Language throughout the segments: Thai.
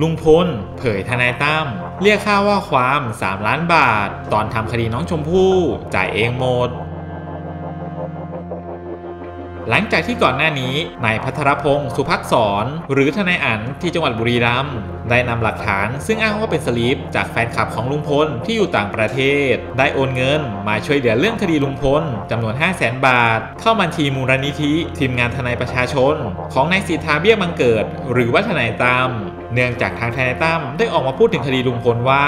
ลุงพล เผยทนายตั้มเรียกค่าว่าความ 3 ล้านบาท ตอนทำคดีน้องชมพู่ จ่ายเองหมด หลังจากที่ก่อนหน้านี้นายพัทรพงศ์สุภักษร หรือทนายอันที่จังหวัดบุรีรัมย์ได้นำหลักฐานซึ่งอ้างว่าเป็นสลิปจากแฟนคลับของลุงพลที่อยู่ต่างประเทศ ได้โอนเงินมาช่วยเหลือเรื่องคดีลุงพลจำนวน 5 0 0แสนบาท เข้าบัญชีมูลนิธิทีมงานทนายประชาชน ของนายสิทธาเบี้ยบังเกิด หรือว่าทนายตั้มเนื่องจากทางทนายตั้มได้ออกมาพูดถึงคดีลุงพลว่า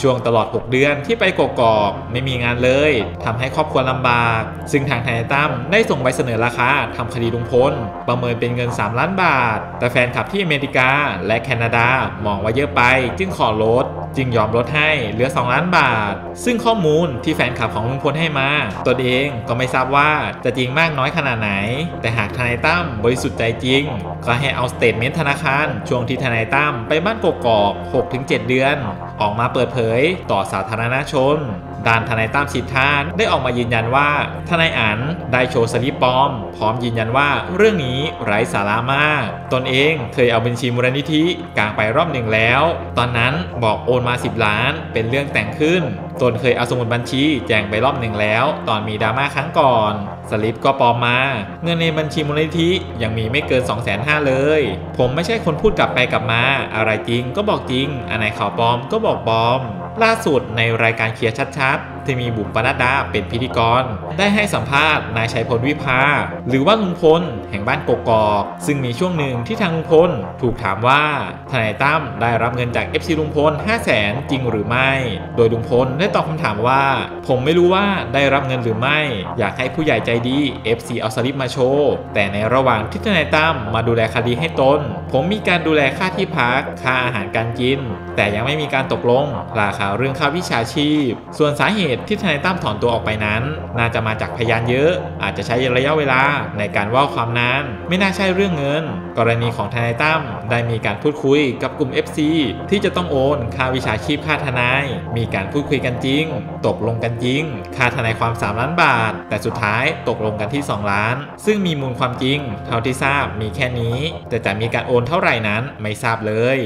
ช่วงตลอด 6 เดือนที่ไปกกอกไม่มีงานเลยทำให้ครอบครัวลำบาก ซึ่งทางทนายตั้มได้ส่งใบเสนอราคาทำคดีลุงพล ประเมินเป็นเงิน 3 ล้านบาท แต่แฟนคลับที่อเมริกาและแคนาดามองว่าเยอะไป จึงขอลด จึงยอมลดให้เหลือ 2 ล้านบาท ซึ่งข้อมูลที่แฟนคลับของลุงพลให้มาตนเองก็ไม่ทราบว่าจะจริงมากน้อยขนาดไหน แต่หากทนายตั้มบริสุทธิ์ใจจริง ก็ให้เอา statement ธนาคาร ช่วงที่ทนายตั้มไปบ้านกกอก 6-7 เดือน ออกมาเปิดเผยต่อสาธารณชน ด้านทนายตั้มสิทธาได้ออกมายืนยันว่าทนายอันได้โชว์สลิปปลอม พร้อมยืนยันว่าเรื่องนี้ไร้สาระมาก ตนเองเคยเอาบัญชีมูลนิธิกางไปรอบหนึ่งแล้ว ตอนนั้นบอกโอนมา 10 ล้าน เป็นเรื่องแต่งขึ้น ตนเคยเอาสมุดบัญชีแจงไปรอบหนึ่งแล้ว ตอนมีดราม่าครั้งก่อน สลิปก็ปลอมมา เงินในบัญชีมูลนิธิยังมีไม่เกิน 2 5 0 0 0เลย ผมไม่ใช่คนพูดกลับไปกลับมา อะไรจริงก็บอกจริงอันไหนข่าวปลอมก็บอกปลอม ล่าสุดในรายการเคลียร์ชัดๆ ที่มีบุ๋มปนัดดาเป็นพิธีกร ได้ให้สัมภาษณ์นายชัยพลวิภา หรือว่าลุงพลแห่งบ้านกกอกซึ่งมีช่วงหนึ่งที่ทางลุงพลถูกถามว่าทนายตั้มได้รับเงินจาก FC ลุงพล 5 0 0แสนจริงหรือไม่ โดยลุงพลได้ตอบคำถามว่า ผมไม่รู้ว่าได้รับเงินหรือไม่ อยากให้ผู้ใหญ่ใจดี FC เอาสลิปมาโชว์ แต่ในระหว่างที่ทนายตั้มมาดูแลคดีให้ตน ผมมีการดูแลค่าที่พัก ค่าอาหารการกิน แต่ยังไม่มีการตกลง ราคาเรื่องค่าวิชาชีพ ส่วนสาเหตุตุที่ทนายตั้มถอนตัวออกไปนั้น น่าจะมาจากพยานเยอะ อาจจะใช้ระยะเวลาในการว่าความนานไม่น่าใช่เรื่องเงิน กรณีของทนายตั้มได้มีการพูดคุยกับกลุ่ม FC ที่จะต้องโอนค่าวิชาชีพค่าทนาย มีการพูดคุยกันจริง ตกลงกันจริง ค่าทนายความ 3 ล้านบาท แต่สุดท้ายตกลงกันที่ 2 ล้าน ซึ่งมีมูลความจริง เท่าที่ทราบมีแค่นี้ แต่จะมีการโอนเท่าไหร่นั้นไม่ทราบเลย